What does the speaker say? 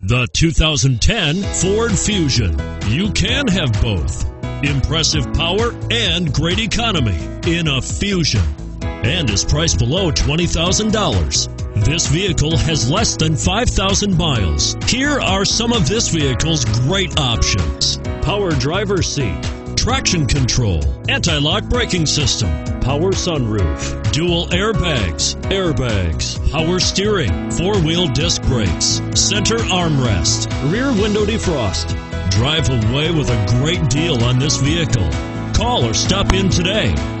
The 2010 Ford Fusion. You can have both. Impressive power and great economy in a Fusion. And is priced below $20,000. This vehicle has less than 5,000 miles. Here are some of this vehicle's great options. Power driver seat traction control, anti-lock braking system, power sunroof, dual airbags, airbags, power steering, four-wheel disc brakes, center armrest, rear window defrost. Drive away with a great deal on this vehicle. Call or stop in today.